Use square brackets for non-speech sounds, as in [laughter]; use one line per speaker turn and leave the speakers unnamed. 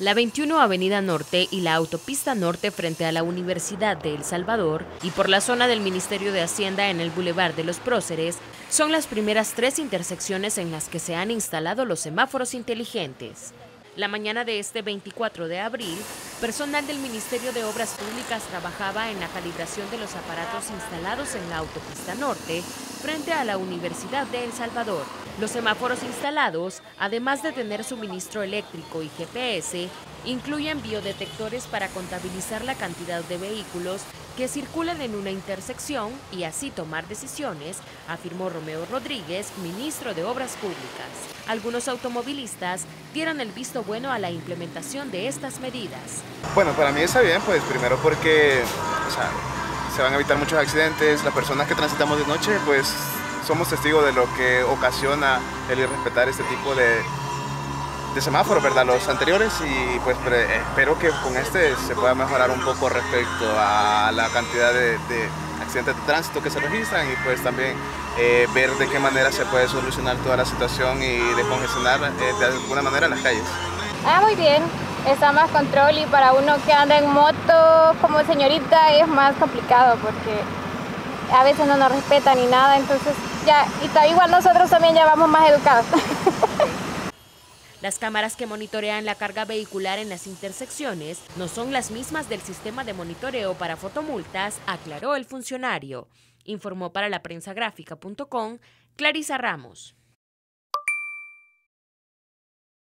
La 21 Avenida Norte y la Autopista Norte frente a la Universidad de El Salvador y por la zona del Ministerio de Hacienda en el Boulevard de los Próceres son las primeras tres intersecciones en las que se han instalado los semáforos inteligentes. La mañana de este 24 de abril, personal del Ministerio de Obras Públicas trabajaba en la calibración de los aparatos instalados en la autopista norte frente a la Universidad de El Salvador. Los semáforos instalados, además de tener suministro eléctrico y GPS, incluyen biodetectores para contabilizar la cantidad de vehículos que circulan en una intersección y así tomar decisiones, afirmó Romeo Rodríguez, ministro de Obras Públicas. Algunos automovilistas dieron el visto bueno a la implementación de estas medidas.
Bueno, para mí está bien, pues primero porque se van a evitar muchos accidentes, las personas que transitamos de noche, pues somos testigos de lo que ocasiona el irrespetar este tipo de, de semáforos, ¿verdad? Los anteriores y pues espero que con este se pueda mejorar un poco respecto a la cantidad de, accidentes de tránsito que se registran y pues también eh, ver de qué manera se puede solucionar toda la situación y descongestionar eh, de alguna manera las calles.
Ah, muy bien, está más control y para uno que anda en moto como señorita es más complicado porque a veces no nos respeta ni nada, entonces ya, y igual nosotros también ya vamos más educados. [laughs]
Las cámaras que monitorean la carga vehicular en las intersecciones no son las mismas del sistema de monitoreo para fotomultas, aclaró el funcionario. Informó para la prensa gráfica.com Clarisa Ramos.